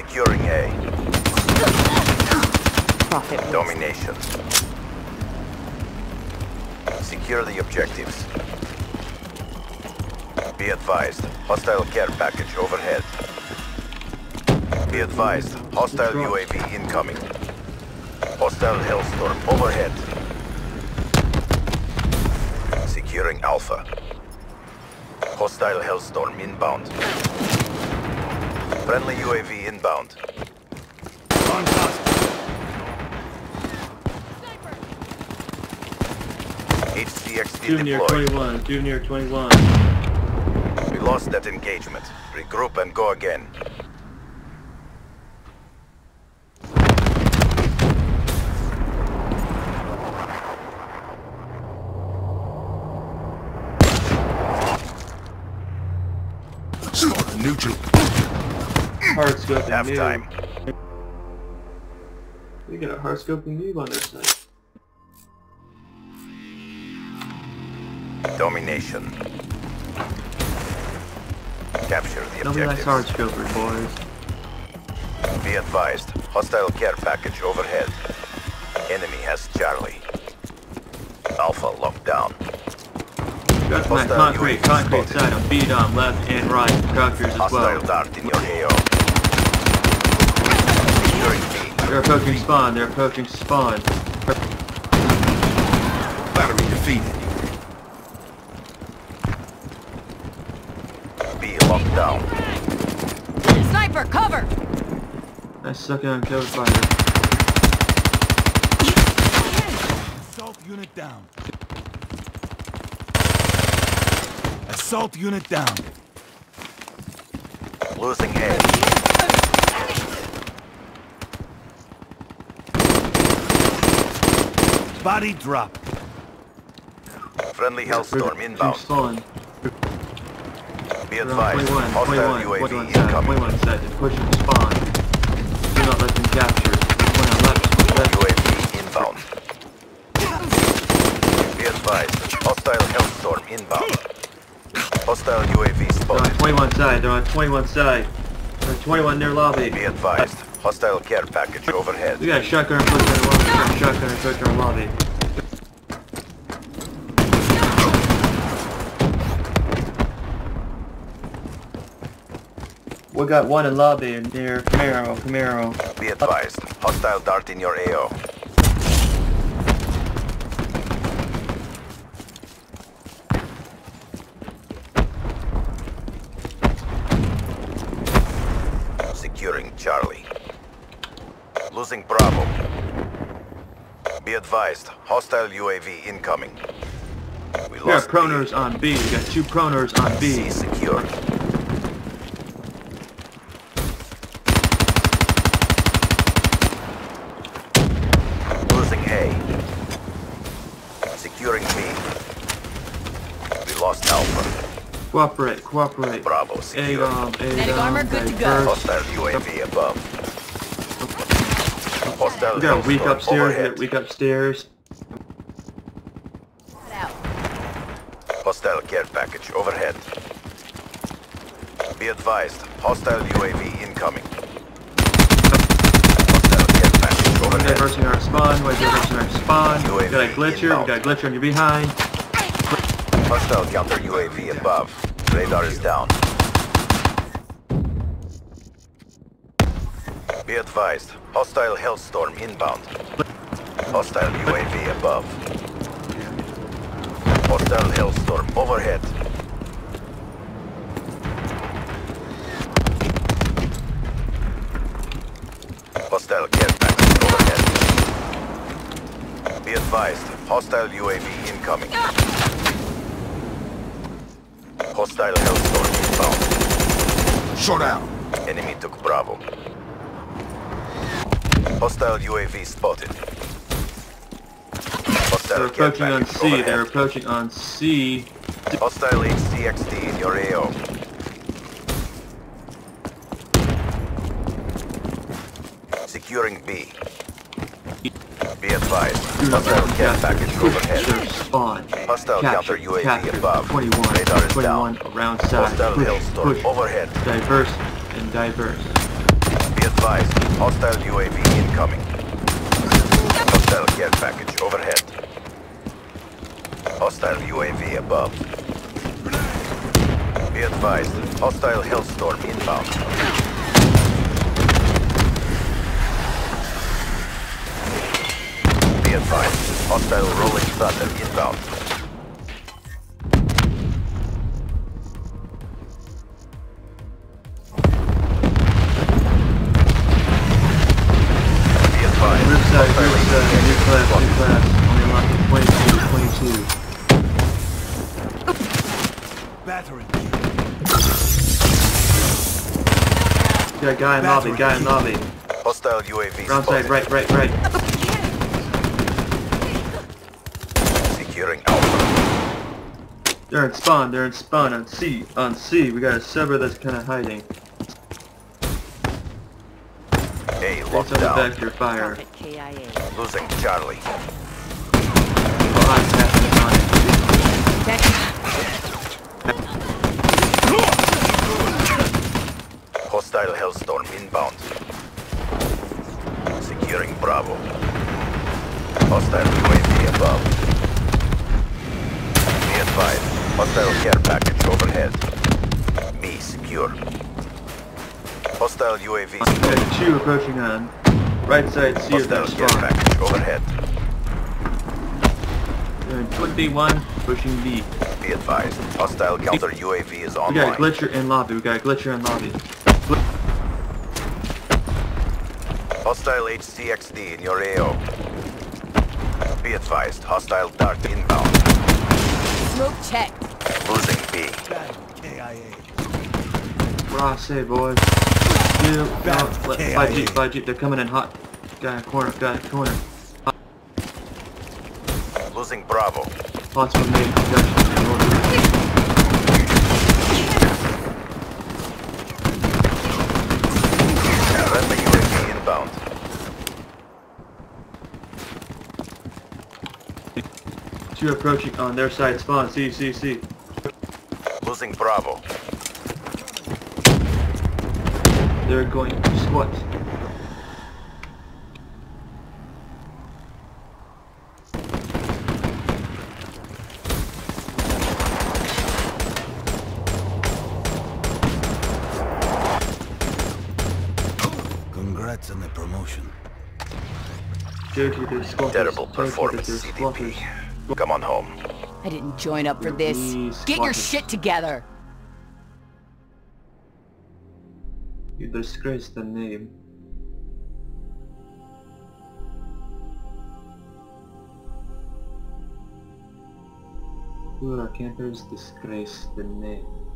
Securing A. Profit. Domination. Secure the objectives. Be advised, hostile care package overhead. Be advised, hostile UAV incoming. Hostile Hellstorm overhead. Securing Alpha. Hostile Hellstorm inbound. Friendly UAV inbound. On task. HCXD Two near 21, two near 21. We lost that engagement. Regroup and go again. Score neutral. Hard scope and Half noob. time. We got a hard scope and noob on their side. Domination. Capture the Don't be nice hard objectives. boys. Be advised. Hostile care package overhead. Enemy has Charlie. Alpha locked down. Got from that Hostile concrete, concrete side on beat on left and right. Crouchers as Hostile well. dart in your AO. Securing B. They're approaching spawn, they're approaching spawn. Battery defeated. B locked down. Sniper, cover! Nice sucking on cover fire. Assault unit down. Assault unit down. Losing A. Body drop. Friendly Hellstorm inbound. spawn. Be on advised. 21, Hostile UAV 21 side, incoming. 21 side. They're pushing spawn. Do not let them capture. One on left, left. UAV inbound. Be advised. Hostile Hellstorm inbound. Hostile UAV They're on 21 side, they're on 21 side. They're 21 near lobby. Be advised. Hostile care package overhead. We got a shotgun approaching our lobby. We got a shotgun approaching our lobby. We got one in lobby near Camaro, Camaro. Be advised. Hostile dart in your AO. Securing Charlie. Losing Bravo. Be advised. Hostile UAV incoming. We We got lost B. proners on B. We got two proners on B. C secured. Losing A. Securing B. We lost Alpha. Cooperate, cooperate. Bravo secured. ADOM, Kinetic armor, ADOM, good to go. diverse. Hostile UAV above. Hostile We got a weak upstairs, we overhead. got weak upstairs. Hostile care package overhead. Be advised. Hostile UAV incoming. Hostile care package We're overhead. diversing our spawn, we're diversing our spawn. We got a UAV glitcher, we got a glitcher on your behind. Hostile counter UAV above. Radar is down. Be advised. Hostile Hellstorm inbound. Hostile UAV above. Hostile Hellstorm overhead. Hostile care package overhead. Be advised. Hostile UAV incoming. Hostile Hellstorm inbound. Short out. Enemy took Bravo. Hostile UAV spotted. Hostile They're approaching on C, they're approaching on C. Hostile HCXD in your AO. Securing B. Be advised. Do not let Hostile care package overhead. their spawn. Hostile Capture, counter UAV capture. above. 21, Radar is 21 down. around side. Hostile Push, push. overhead. Diverse and diverse. Be advised, hostile UAV incoming. Hostile care package overhead. Hostile UAV above. Be advised, hostile hellstorm inbound. Be advised, hostile rolling thunder inbound. Advised, Riverside, hostile Riverside, new class, new class. Only unlocked 22, 22. Battering. Got guy in lobby, guy in lobby. Hostile UAV Ground side, right, right, right. Securing Alpha. They're in spawn, they're in spawn on C, on C. We got a server that's kind of hiding. A It's locked on the down. vector fire. Target KIA. Losing Charlie. Behind passing on it. Tech. Hostile Hellstorm inbound. Securing Bravo. Hostile UAV above. Be advised. Hostile care package overhead. Me secure. Hostile UAV Okay, two approaching on. Right side C of Hostile that care spawn. package overhead. They're 21, pushing B. Be advised. Hostile counter UAV is We got a online. glitcher in lobby, we got a glitcher in lobby. Hostile HCXD in your AO. Be advised. Hostile Dart inbound. Smoke checked. Losing B. Bad KIA. I say, boys. Yeah, Back, no, let- KIA. five Jeep, five Jeep, they're coming in hot. Guy in corner, guy in corner. Losing Bravo. Possible main projection in order. Friendly UAV inbound. Two approaching on their side spawn, See, see, see. Losing Bravo. They're going to squat. Congrats on the promotion. Cherokee, they're. Terrible performance, they're CDP. Come on home. I didn't join up for this. Get your shit together. You disgrace the name. Hura campers disgrace the name.